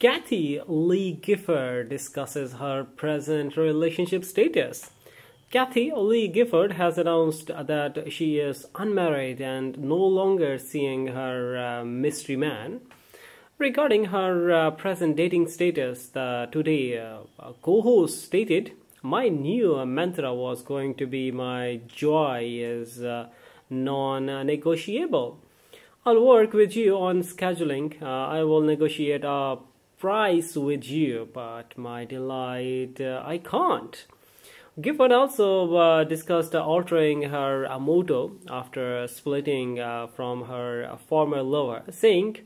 Kathie Lee Gifford discusses her present relationship status. Kathie Lee Gifford has announced that she is unmarried and no longer seeing her uh, mystery man. Regarding her uh, present dating status, the Today uh, co host stated, My new mantra was going to be my joy is uh, non negotiable. I'll work with you on scheduling. Uh, I will negotiate a price with you, but my delight, uh, I can't. Gifford also uh, discussed altering her motto after splitting uh, from her former lover, saying,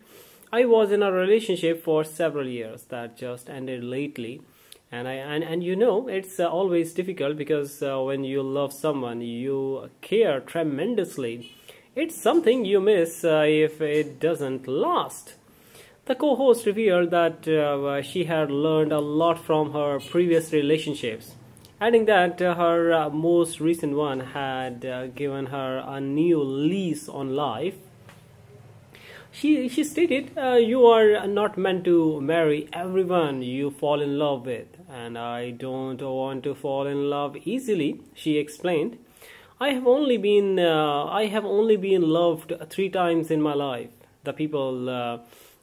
I was in a relationship for several years that just ended lately. And, I, and, and you know, it's uh, always difficult because uh, when you love someone, you care tremendously. It's something you miss if it doesn't last. The co-host revealed that uh, she had learned a lot from her previous relationships, adding that uh, her uh, most recent one had uh, given her a new lease on life. She, she stated, uh, You are not meant to marry everyone you fall in love with, and I don't want to fall in love easily, she explained. I have only been uh, I have only been loved three times in my life. The people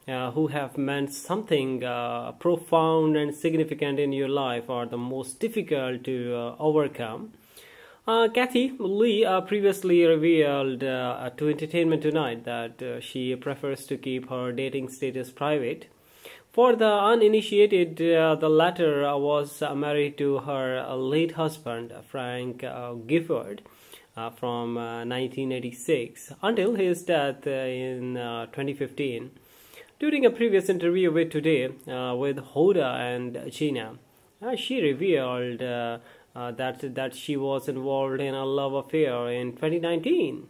uh, who have meant something uh, profound and significant in your life are the most difficult to uh, overcome. Uh, Kathie Lee uh, previously revealed uh, to Entertainment Tonight that uh, she prefers to keep her dating status private. For the uninitiated, uh, the latter was married to her late husband, Frank Gifford. from 1986 until his death in 2015. During a previous interview with Today uh, with Hoda and Jenna, uh, she revealed uh, uh, that that she was involved in a love affair in 2019.